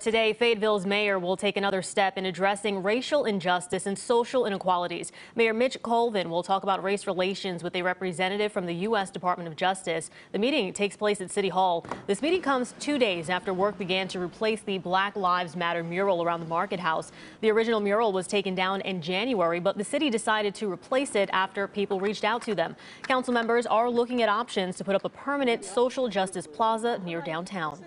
Today, Fayetteville's mayor will take another step in addressing racial injustice and social inequalities. Mayor Mitch Colvin will talk about race relations with a representative from the U.S. Department of Justice. The meeting takes place at City Hall. This meeting comes two days after work began to replace the Black Lives Matter mural around the Market House. The original mural was taken down in January, but the city decided to replace it after people reached out to them. Council members are looking at options to put up a permanent social justice plaza near downtown.